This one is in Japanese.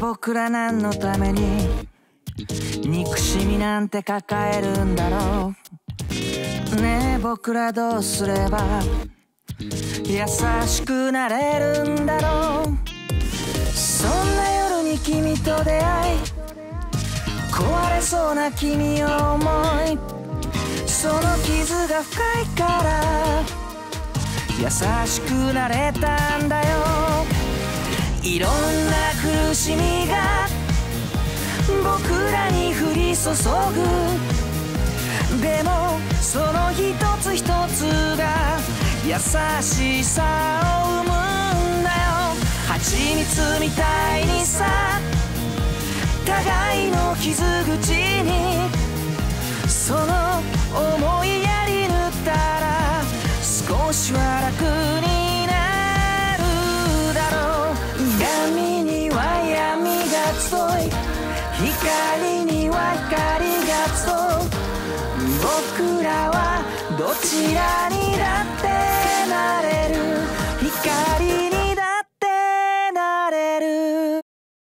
僕ら何のために憎しみなんて抱えるんだろう。ねえ僕らどうすれば優しくなれるんだろう。そんな夜に君と出会い壊れそうな君を思いその傷が深いから優しくなれたんだよ。いろんしみが僕らに降り注ぐ。でもその一つ一つが優しさを生むんだよ。蜂蜜みたいに集い。光には光が集う僕らはどちらにだってなれる。光